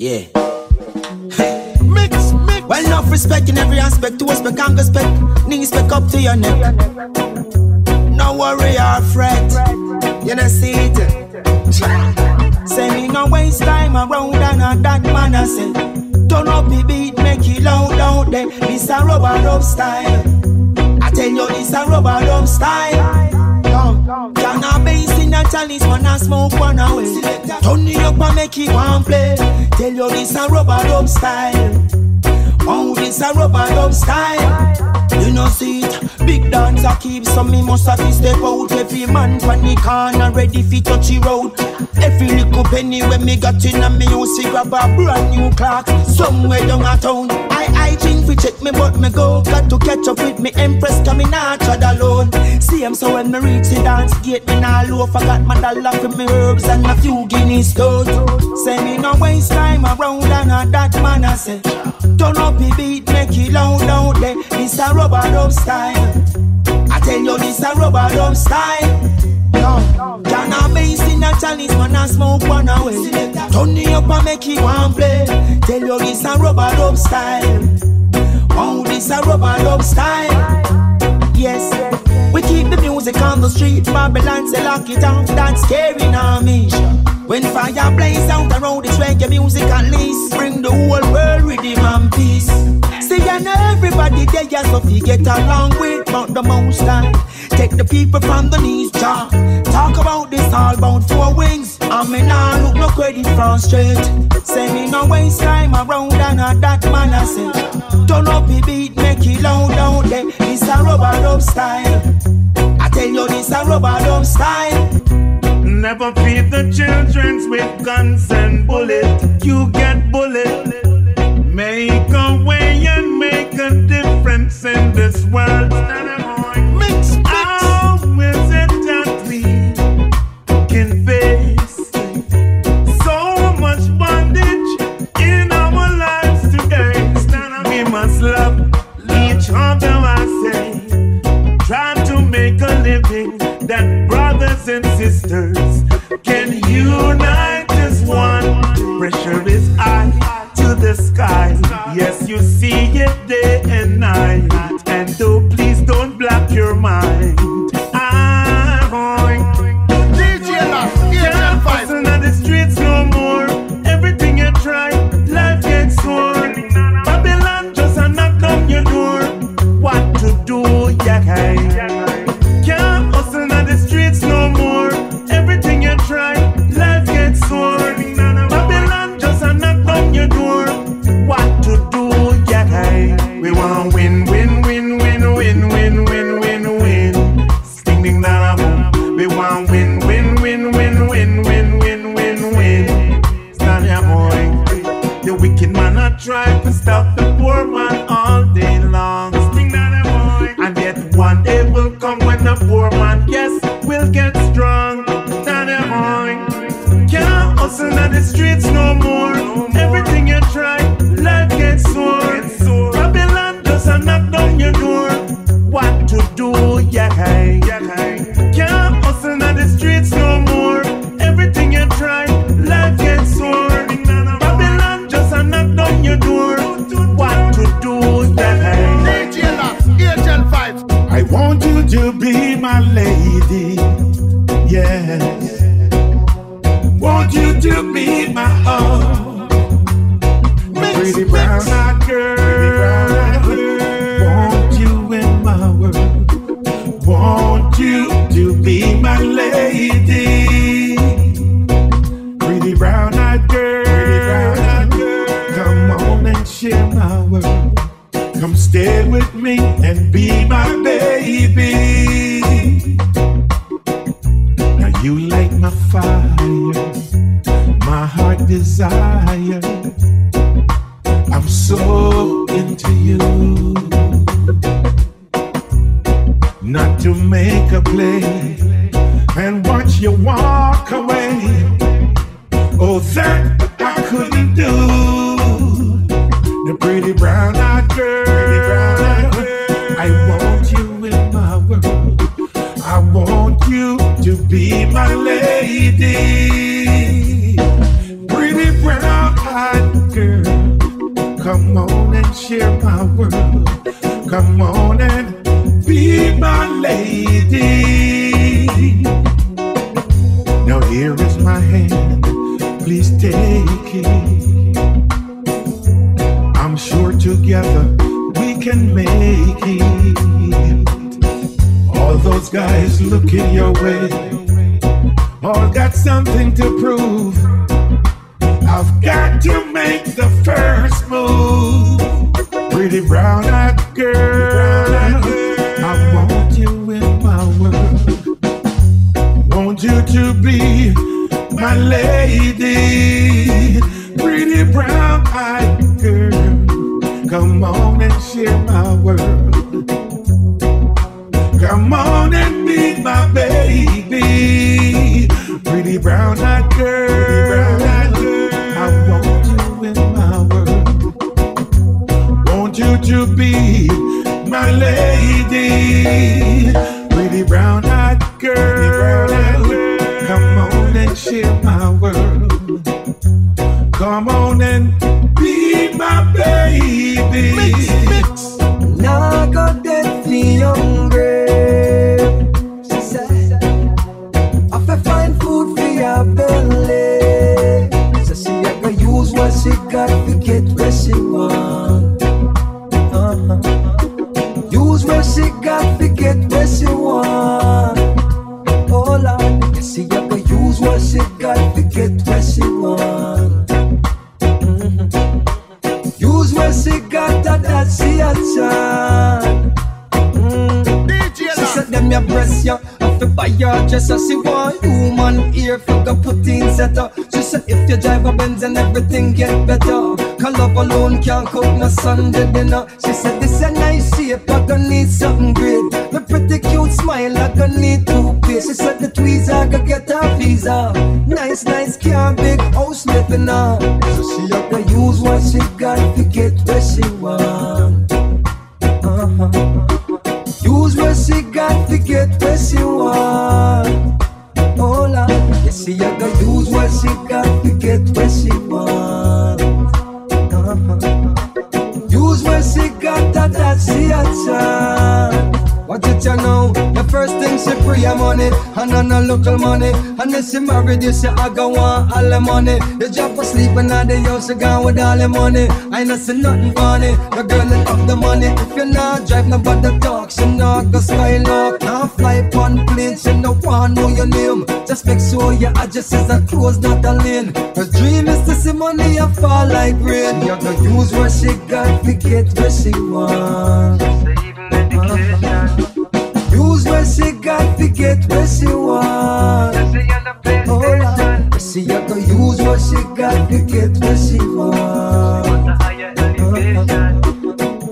Yeah. mix, mix. Well, enough respect in every aspect. To respect and respect. Knees back up to your neck. No worry or fret. You know, see it. Say me no waste time around and a that man I say. Turn up the beat, make it loud out there. This a rub a dub style. I tell you, this a rub a dub style. Cannabis in a chalice, man a smoke one away. Turn it up and make it one play. Tell you this a rub a dub style. Oh, this a rub a dub style. You know see it, big dancer keep some me must have to step out. Every man from the corner ready fi touch the road. Every little penny when me got in a music grab a brand new clock somewhere down a town. I I think we check me but me go got to catch up with me empress coming out alone. Him so when me reach the dance gate me nah low forgot my dollar for me herbs and a few guineas stones. Say me no waste time around and a that man I say. Turn up the beat make it loud out there. This a rub a dub style. I tell you this a rub a dub style. Cannabis in a chalice, man a smoke one away. Turn it up and make it one play. Tell you this a rub a dub style. Oh, this a rub a dub style. Music on the street. Babylon say lock it down. That's scary now me. When fire blaze out around this reggae music at least. Bring the whole world rhythm and peace. See and everybody there yes, so we get along with But the most time Take the people from the knees jaw Talk about this all about four wings. I mean I look no credit from straight. Say me no waste time around and a that man I say Turn up the beat make it loud out there. It's a rub a dub style. I tell you this a rub a dub style Never feed the children with guns and bullets. You get bullet. Make a way and make a difference in this world. High to the sky. Yes, you see it day and night. And though please don't block your mind. One day will come when the poor man, yes, will get strong. Da da boy. Can't hustle on the streets no more. Everything you try, life gets sore. Babylon just a knock down your door. What to do, yeah, yeah. Can't hustle on the streets no more. Everything you try, life gets sore. Babylon just a knock down your door. To be my lady, yes. Want you to be my own. Pretty brown eyed girl. Not to make a play and watch you walk away. Oh, that I couldn't do. The pretty brown eyed girl. I want you in my world. I want you to be my lady. Pretty brown eyed girl. Come on and share my world. Come on and be my lady. Now here is my hand. Please take it. I'm sure together we can make it. All those guys looking your way all got something to prove. Now go dead me hungry. She Have just so she want human ear for the put in set up She said if you drive a Benz and everything get better Call love alone can't cook no Sunday dinner. She said this a nice shape I gonna need something great. The pretty cute smile I gonna need toothpaste She said the tweezers I gonna get her visa. Nice nice car big house living on. So she have to use what she got her money and on a local money. And then she married you, say I go want all the money. You drop asleep and now the house she gone with all the money. I not see nothing funny. The girl that love the money. If you not drive nobody talk, she not go skylark. Not fly on plane, she no want know your name. Just make sure your address is a close, not a lane. Her dream is to see money a fall like rain. You gotta use what she got to get where she want. Use what she got to get where she want. Oh Lord, she use what she got to get where she want.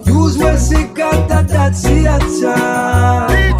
Use what she got that that she a.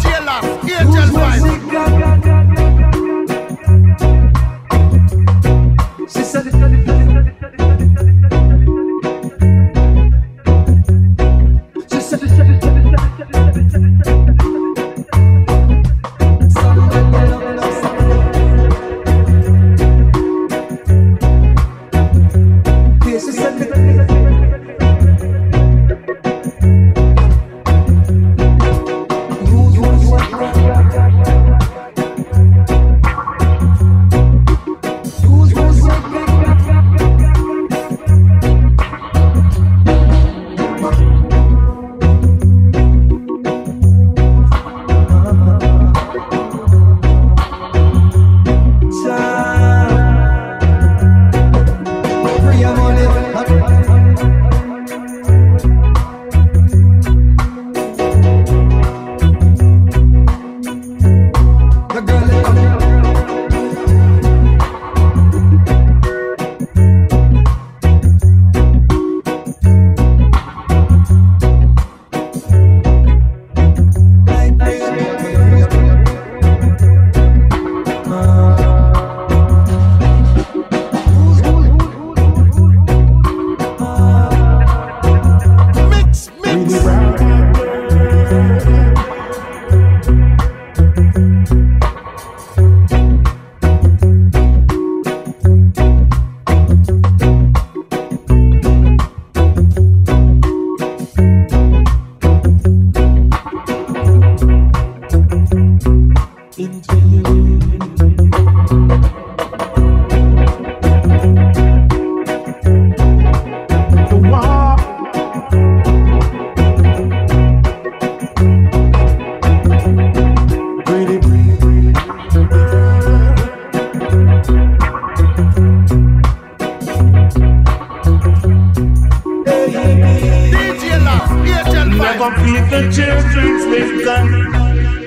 Never feed the children's with gun.